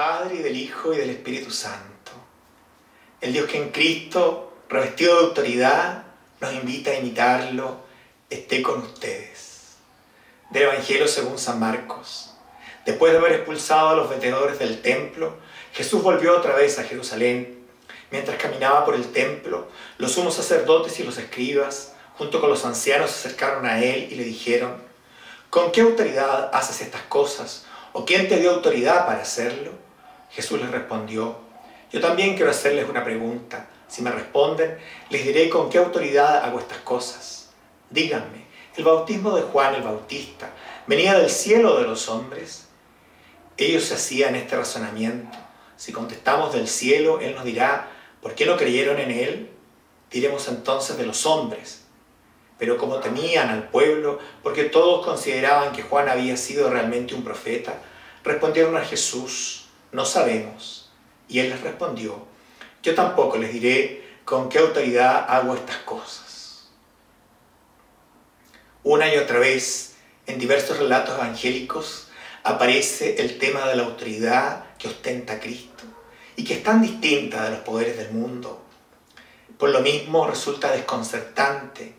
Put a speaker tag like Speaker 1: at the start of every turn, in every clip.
Speaker 1: del Hijo y del Espíritu Santo. El Dios que en Cristo, revestido de autoridad, nos invita a imitarlo, esté con ustedes. Del Evangelio según San Marcos. Después de haber expulsado a los vendedores del templo, Jesús volvió otra vez a Jerusalén. Mientras caminaba por el templo, los sumos sacerdotes y los escribas, junto con los ancianos, se acercaron a él y le dijeron, ¿con qué autoridad haces estas cosas? ¿O quién te dio autoridad para hacerlo? Jesús les respondió, yo también quiero hacerles una pregunta. Si me responden, les diré con qué autoridad hago estas cosas. Díganme, ¿el bautismo de Juan el Bautista venía del cielo de los hombres? Ellos se hacían este razonamiento. Si contestamos del cielo, Él nos dirá, ¿por qué no creyeron en Él? Diremos entonces de los hombres. Pero como temían al pueblo, porque todos consideraban que Juan había sido realmente un profeta, respondieron a Jesús, no sabemos. Y él les respondió, yo tampoco les diré con qué autoridad hago estas cosas. Una y otra vez, en diversos relatos evangélicos, aparece el tema de la autoridad que ostenta Cristo y que es tan distinta de los poderes del mundo. Por lo mismo resulta desconcertante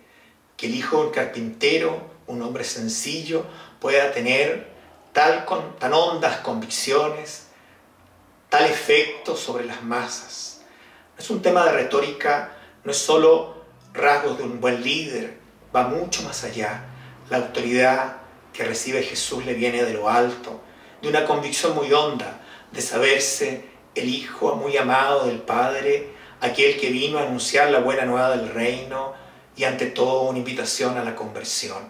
Speaker 1: que el hijo de un carpintero, un hombre sencillo, pueda tener tal, tan hondas convicciones, tal efecto sobre las masas. No es un tema de retórica, no es solo rasgos de un buen líder, va mucho más allá. La autoridad que recibe Jesús le viene de lo alto, de una convicción muy honda, de saberse el Hijo muy amado del Padre, aquel que vino a anunciar la buena nueva del reino y ante todo una invitación a la conversión.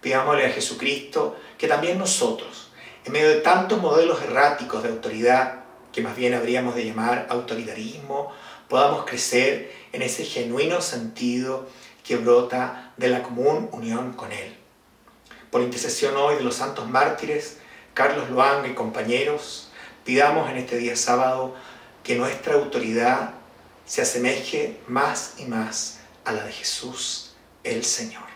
Speaker 1: Pidámosle a Jesucristo que también nosotros, en medio de tantos modelos erráticos de autoridad, que más bien habríamos de llamar autoritarismo, podamos crecer en ese genuino sentido que brota de la común unión con Él. Por intercesión hoy de los santos mártires, Carlos Luang y compañeros, pidamos en este día sábado que nuestra autoridad se asemeje más y más a la de Jesús el Señor.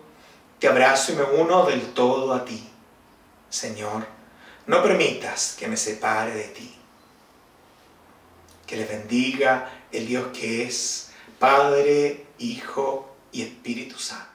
Speaker 1: te abrazo y me uno del todo a ti. Señor, no permitas que me separe de ti. Que le bendiga el Dios que es Padre, Hijo y Espíritu Santo.